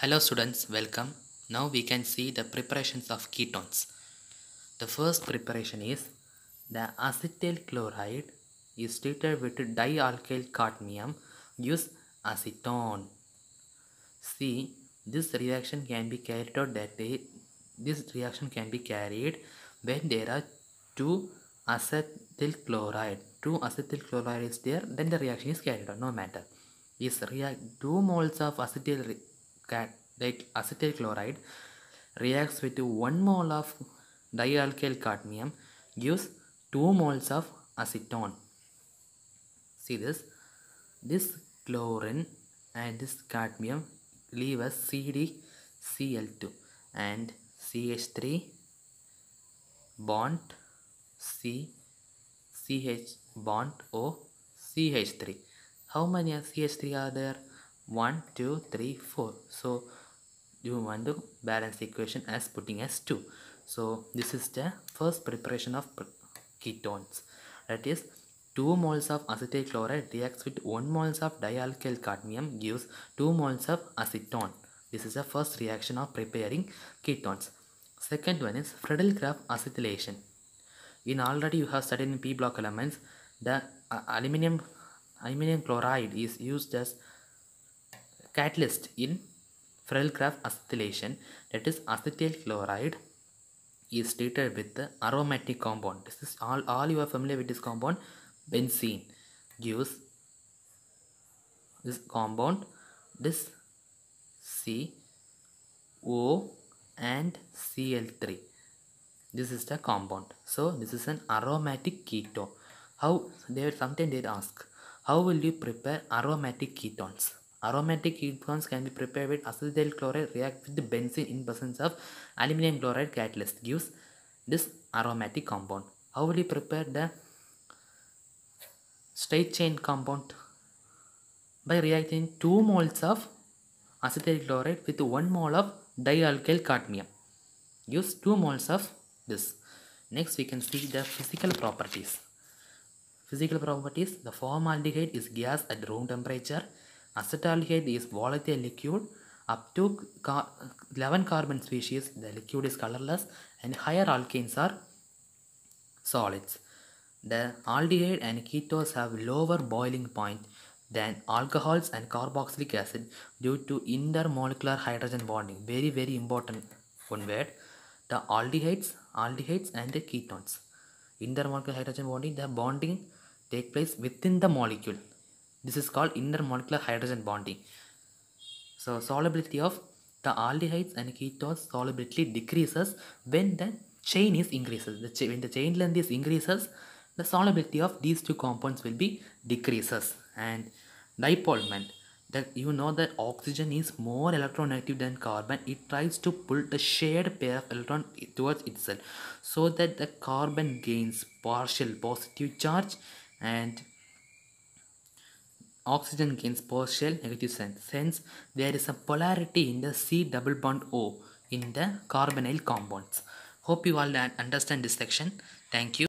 Hello students, welcome. Now we can see the preparations of ketones. The first preparation is the acetyl chloride is treated with dialkyl cadmium use acetone. See, this reaction can be carried out that they, this reaction can be carried when there are two acetyl chloride. Two acetyl chloride is there, then the reaction is carried out, no matter. Is react two moles of acetyl like acetyl chloride reacts with one mole of dialkyl cadmium gives two moles of acetone. See this? This chlorine and this cadmium leave us CdCl2 and CH3 bond C CH bond O CH3. How many CH3 are there? 1, 2, 3, 4. So you want to balance the equation as putting as 2. So this is the first preparation of ketones. That is 2 moles of acetyl chloride reacts with 1 moles of dialkyl cadmium gives 2 moles of acetone. This is the first reaction of preparing ketones. Second one is Friedel-Crafts acetylation. In already you have studied in P block elements, the uh, aluminum aluminum chloride is used as catalyst in Friedel-Crafts acetylation. That is acetyl chloride is treated with the aromatic compound. This is all, all you are familiar with this compound. Benzene gives this compound this C O and Cl3 this is the compound so this is an aromatic ketone how they sometimes they ask how will you prepare aromatic ketones aromatic ketones can be prepared with acetyl chloride react with benzene in presence of aluminum chloride catalyst gives this aromatic compound. How will you prepare the straight chain compound? By reacting 2 moles of acetyl chloride with 1 mole of dialkyl cadmium. Use 2 moles of this. Next we can see the physical properties. Physical properties the formaldehyde is gas at room temperature acetaldehyde is volatile liquid up to car- 11 carbon species the liquid is colorless and higher alkanes are solids the aldehyde and ketones have lower boiling point than alcohols and carboxylic acid due to intermolecular hydrogen bonding. Very, very important one word. The aldehydes, aldehydes and the ketones. Intermolecular hydrogen bonding, the bonding take place within the molecule. This is called intermolecular hydrogen bonding. So solubility of the aldehydes and ketones solubility decreases when the chain is increases. The when the chain length is increases, the solubility of these two compounds will be decreases. And dipole moment that you know that oxygen is more electronegative than carbon it tries to pull the shared pair of electron towards itself so that the carbon gains partial positive charge and oxygen gains partial negative sense. Hence, there is a polarity in the C double bond O in the carbonyl compounds. Hope you all understand this section. Thank you.